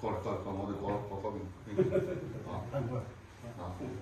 Corta, como de corta, corta. Ah, 아뭐 야? ah,